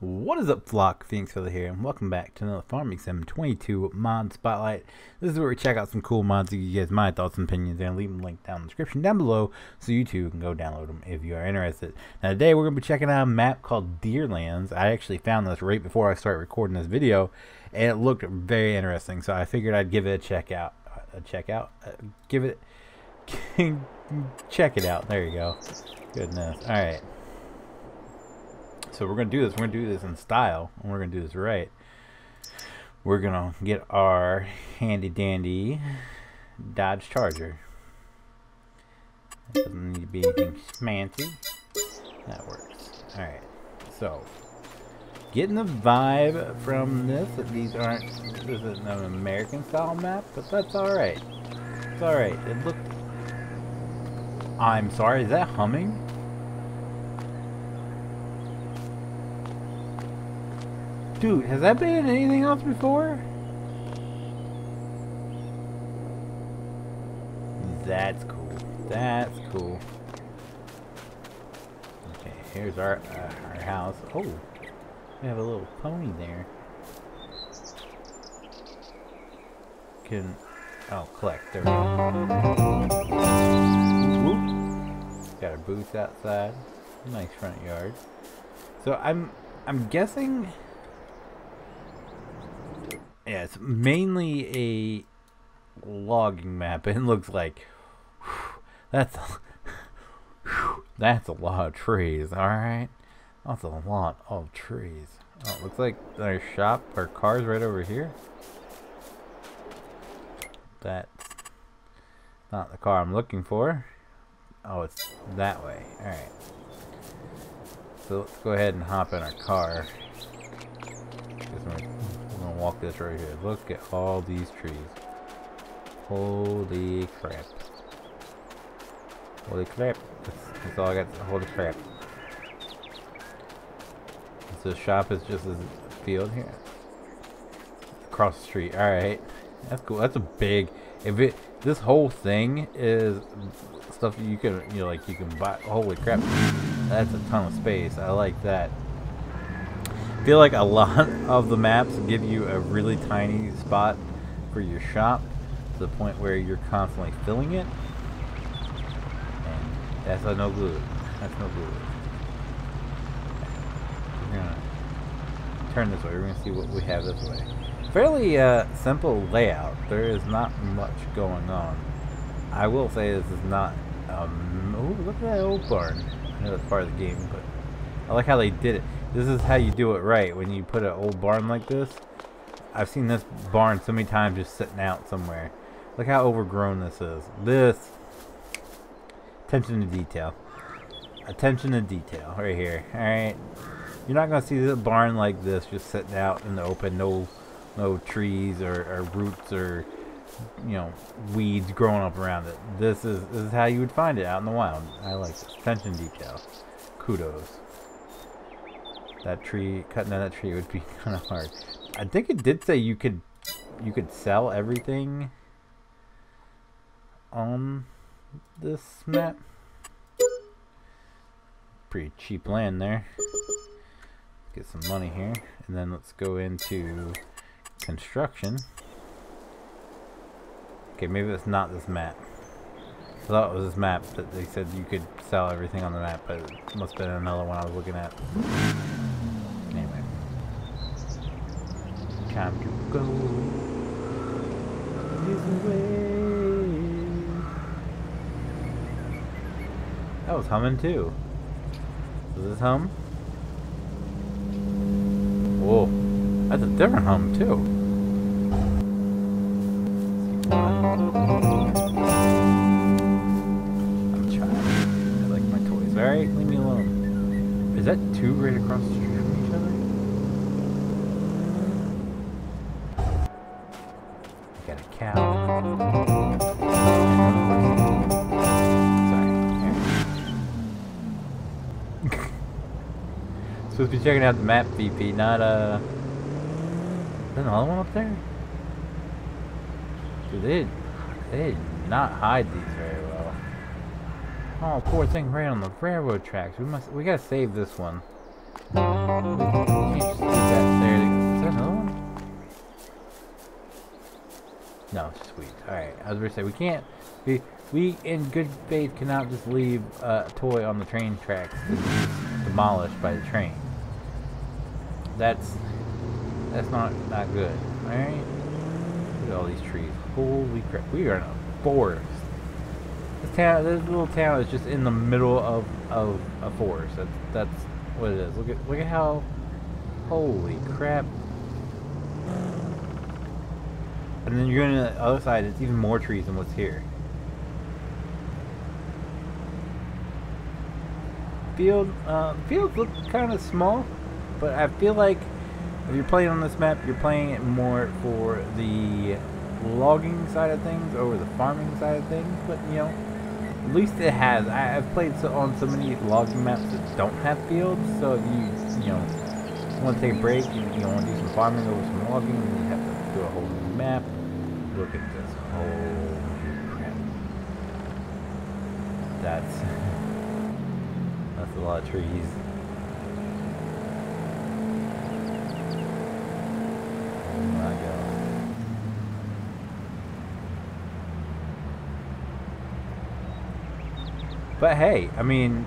What is up, Flock? Feenix Feather here, and welcome back to another Farming Sim 22 Mod Spotlight. This is where we check out some cool mods, give you guys my thoughts and opinions, and leave them linked down in the description down below so you too can go download them if you are interested. Now, today we're going to be checking out a map called Deerlands. I actually found this right before I started recording this video, and it looked very interesting, so I figured I'd give it a check out. A check out? Uh, give it. check it out. There you go. Goodness. Alright. So we're going to do this. We're going to do this in style. And we're going to do this right. We're going to get our handy dandy Dodge Charger. It doesn't need to be anything fancy. That works. Alright. So, getting the vibe from this that these aren't, this isn't an American style map, but that's alright. It's alright. It looked, I'm sorry, is that humming? Dude, has that been in anything else before? That's cool. That's cool. Okay, here's our uh, our house. Oh, we have a little pony there. Can oh collect there. We go. Got our booth outside. Nice front yard. So I'm I'm guessing yeah, it's mainly a logging map, and it looks like whew, that's whew, that's a lot of trees. All right, that's a lot of trees. Oh, looks like our shop, our car's right over here. That's not the car I'm looking for. Oh, it's that way. All right. So let's go ahead and hop in our car walk this right here. Look at all these trees. Holy crap. Holy crap. That's, that's all I got. Holy crap. So shop is just a field here. Across the street. Alright. That's cool. That's a big if it this whole thing is stuff you can you know like you can buy holy crap. That's a ton of space. I like that feel like a lot of the maps give you a really tiny spot for your shop to the point where you're constantly filling it. And that's no good. That's no good. We're gonna turn this way. We're gonna see what we have this way. Fairly uh, simple layout. There is not much going on. I will say this is not. Um, ooh, look at that old barn. I know that's part of the game, but I like how they did it. This is how you do it right when you put an old barn like this. I've seen this barn so many times just sitting out somewhere. Look how overgrown this is. This, attention to detail. Attention to detail right here. Alright. You're not to see the barn like this just sitting out in the open. No no trees or, or roots or you know weeds growing up around it. This is this is how you would find it out in the wild. I like this. Attention detail. Kudos that tree, cutting down that tree would be kind of hard. I think it did say you could, you could sell everything on this map. Pretty cheap land there. Get some money here, and then let's go into construction. Okay, maybe it's not this map. I thought it was this map that they said you could sell everything on the map, but it must have been another one I was looking at. Time to go his way. That was humming too. Does this hum? Whoa, that's a different hum too. I'm trying. I like my toys. Alright, leave me alone. Is that two right across the street? Checking out the map, VP, not, uh... Is there another one up there? Dude, they did, they did not hide these very well. Oh, poor thing right on the railroad tracks. We must, we gotta save this one. There. Is that another one? No, weeds. Alright, I was to say, we can't, we, we in good faith cannot just leave a toy on the train tracks demolished by the train. That's, that's not, not good. Alright? Look at all these trees. Holy crap, we are in a forest. This town, this little town is just in the middle of, of a forest. That's, that's what it is. Look at, look at how, holy crap. And then you're going to the other side, it's even more trees than what's here. Field, uh, fields look kind of small, but I feel like if you're playing on this map, you're playing it more for the logging side of things over the farming side of things. But you know, at least it has. I, have played so, on so many logging maps that don't have fields. So if you you know want to take a break, you, you want to do some farming over some logging, you have to do a whole new map. Look at this whole crap. That's that's a lot of trees. Oh But hey, I mean,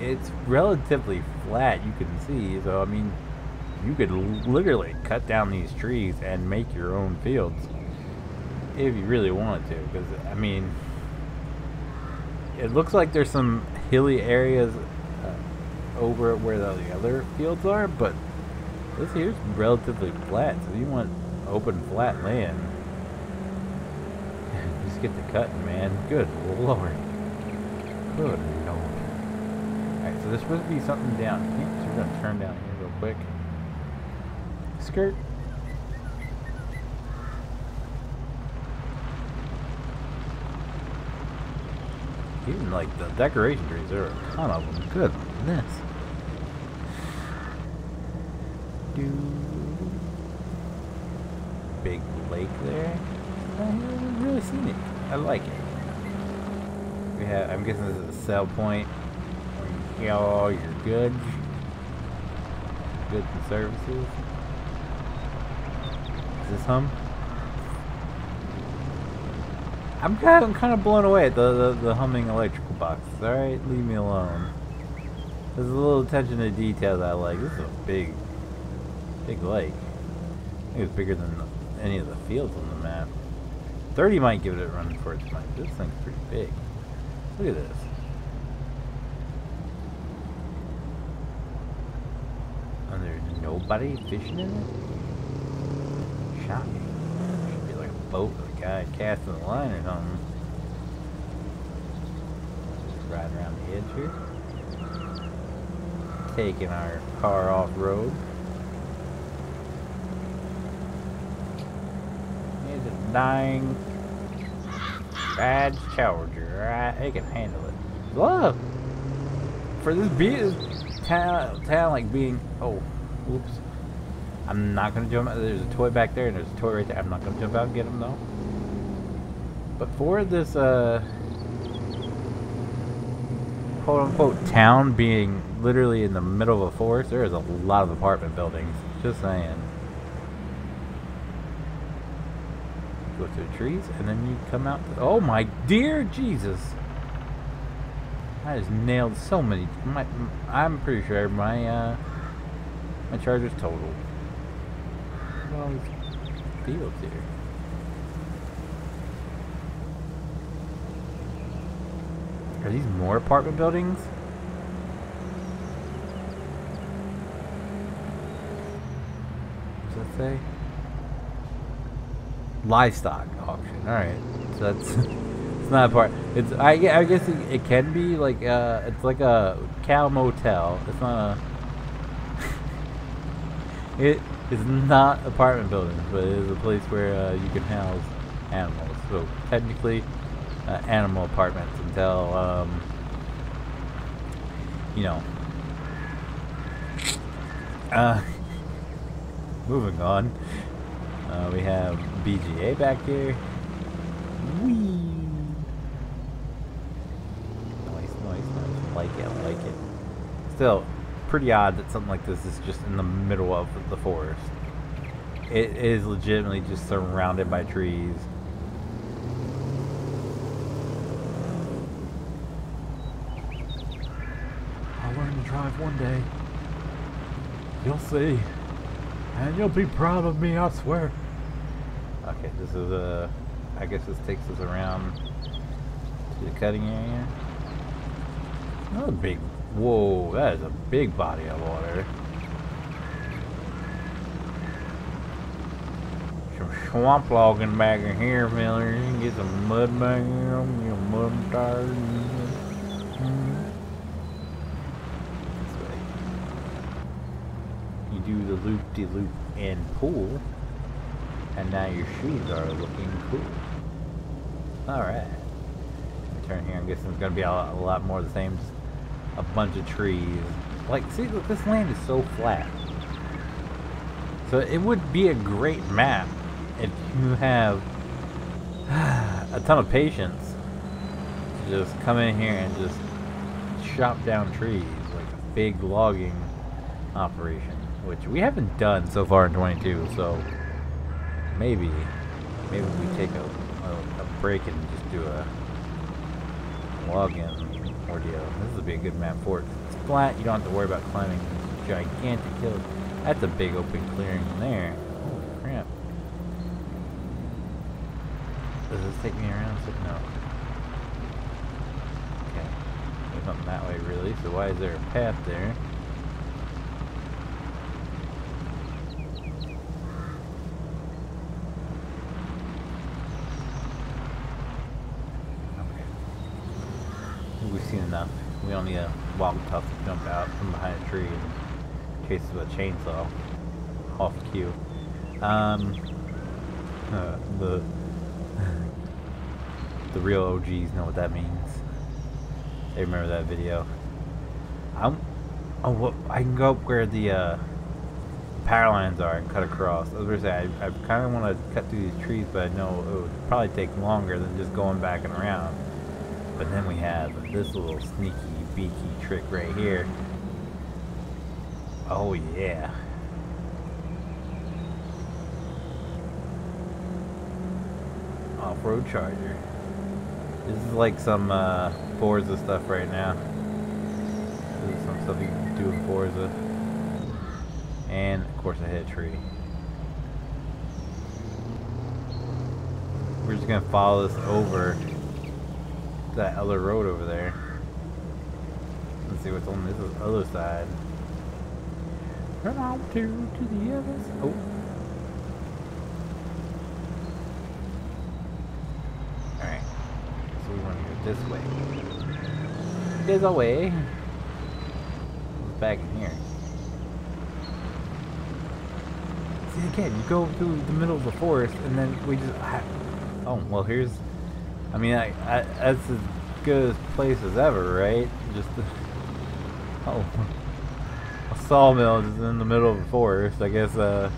it's relatively flat, you can see, so I mean, you could literally cut down these trees and make your own fields if you really wanted to, because, I mean, it looks like there's some hilly areas uh, over where the other fields are, but this here's relatively flat, so you want open flat land. Just get the cutting, man. Good lord. Good lord. Alright, so there's supposed to be something down here, so we're gonna turn down here real quick. Skirt. Even like the decoration trees, there are a ton of them. Goodness. Do big lake there. Uh, really scenic. I like it. We have. I'm guessing this is a sell point where you get all your goods, goods and services. Is this hum? I'm kind of, I'm kind of blown away at the, the, the humming electrical box. Alright, leave me alone. There's a little attention to detail that I like. This is a big, big lake. I think it's bigger than any of the fields on the. 30 might give it a run for its money. This thing's pretty big. Look at this. And there's nobody fishing in it? Shocking. Should be like a boat with a guy casting the line or something. Just riding around the edge here. Taking our car off road. Here's a dying Dodge Charger. Right, it can handle it. Love for this beat town, town like being. Oh, oops. I'm not gonna jump out. There's a toy back there, and there's a toy right there. I'm not gonna jump out and get him though. But for this, uh, quote unquote town being literally in the middle of a forest, there is a lot of apartment buildings. Just saying. Go through the trees, and then you come out. Oh my dear Jesus! I just nailed so many. My, I'm pretty sure my uh, my charger's total. All these fields here. Are these more apartment buildings? What does that say? Livestock auction. All right, so that's it's not a part. It's I, I guess it, it can be like uh it's like a cow motel. It's not a. it is not apartment buildings, but it is a place where uh, you can house animals. So technically, uh, animal apartments until um, you know. Uh, moving on. Uh, we have BGA back here. Whee! Nice, nice, nice. Like it, like it. Still, pretty odd that something like this is just in the middle of the forest. It is legitimately just surrounded by trees. I'll learn to drive one day. You'll see. And you'll be proud of me, I swear. Okay, this is a... Uh, I guess this takes us around to the cutting area. Another big... Whoa, that is a big body of water. Some swamp logging back in here, Miller. You can get some mud back you know, mud tires. You do the loop-de-loop -loop and pull, and now your shoes are looking cool. Alright. Turn here, I'm guessing it's gonna be a lot, a lot more the same. Just a bunch of trees. Like, see, look, this land is so flat. So it would be a great map if you have a ton of patience to just come in here and just chop down trees like a big logging operation, which we haven't done so far in 22. So maybe, maybe we take a, a, a break and just do a login ordeal. This would be a good map for it. It's flat. You don't have to worry about climbing gigantic hills. That's a big open clearing there. Holy crap. Does this take me around? No. Okay. Nothing that way really, so why is there a path there? We've seen enough. We don't need a wild tough to jump out from behind a tree and chase with a chainsaw off cue. Um, uh, the the real OGs know what that means. They remember that video. I'm, oh, I can go up where the uh, power lines are and cut across. I was gonna say I, I kind of want to cut through these trees, but I know it would probably take longer than just going back and around. But then we have this little sneaky beaky trick right here. Oh yeah. Off-road charger. This is like some uh, Forza stuff right now. This is some stuff you can do in Forza. And of course I hit a tree. We're just gonna follow this over that other road over there. Let's see what's on this other side. Run on to to the other side. Oh. Alright. So we want to go this way. There's a way. Back in here. See again, you go through the middle of the forest and then we just Oh, well here's I mean, I, I, that's as good a place as ever, right? Just oh, a sawmill is in the middle of the forest. I guess uh,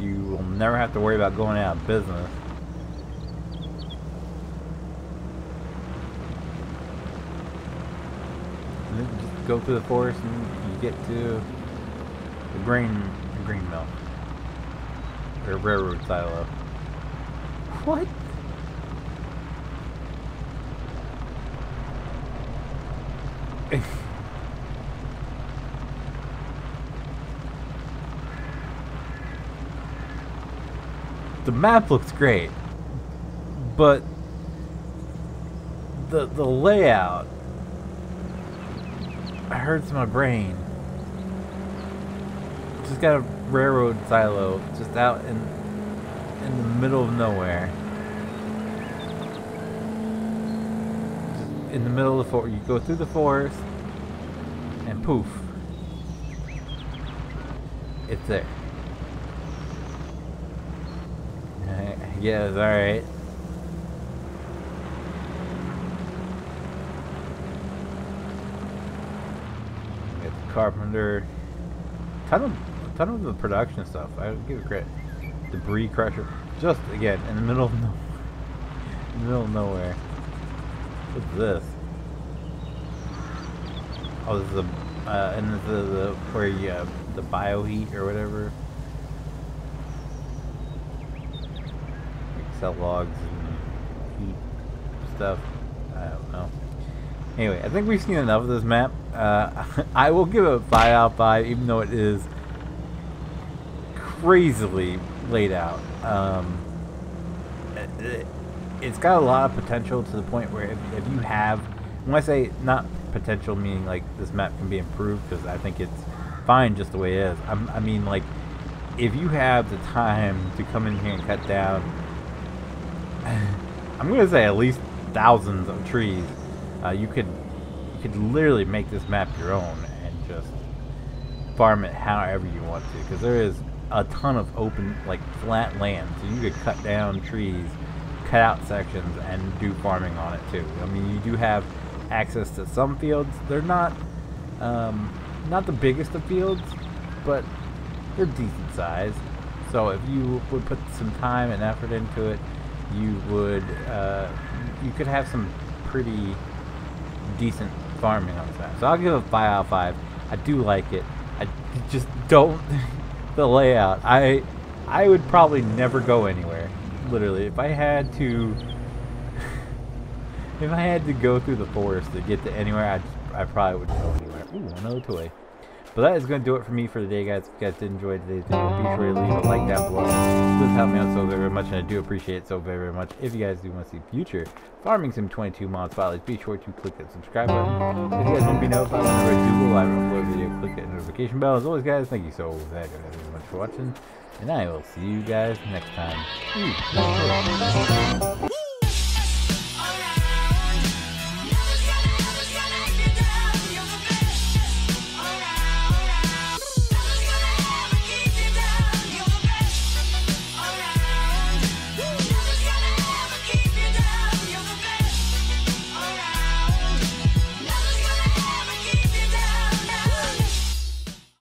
you will never have to worry about going out of business. Just go through the forest and you get to the grain, the grain mill or railroad silo. What? The map looks great, but the the layout hurts my brain. Just got a railroad silo just out in in the middle of nowhere. in the middle of the forest. You go through the forest, and poof, it's there. Yes, alright. Get the carpenter. Ton of, ton of the production stuff. I give it credit. Debris crusher. Just again in the middle of no, in the middle of nowhere. What's this? Oh, this is a uh, and the, the, the where you uh, the bioheat or whatever. Sell logs and heat stuff. I don't know. Anyway, I think we've seen enough of this map. Uh, I will give it a 5 out of 5, even though it is crazily laid out. Um, it, has got a lot of potential to the point where if, if you have, when I say not potential, meaning like this map can be improved, because I think it's fine just the way it is. I'm, I mean, like, if you have the time to come in here and cut down, I'm to say at least thousands of trees, uh, you could you could literally make this map your own and just farm it however you want to, because there is a ton of open, like flat land, so you could cut down trees, cut out sections, and do farming on it too. I mean, you do have access to some fields. They're not um, not the biggest of fields, but they're decent size. So if you would put some time and effort into it, you would uh, you could have some pretty decent farming on map. So I'll give it a five out of five. I do like it. I just don't the layout. I I would probably never go anywhere. Literally, if I had to, if I had to go through the forest to get to anywhere, I I probably would go anywhere. Ooh, another toy. But that is going to do it for me for the day, guys. If you guys did enjoy today's video, be sure to leave a like down below. This helped me out so very much, and I do appreciate it so very, very much. If you guys do want to see future Farming Sim 22 mods files, be sure to click that subscribe button. If you guys want to be notified whenever I do a live upload video, click that notification bell. As always, guys, thank you so very, very much for watching, and I will see you guys next time.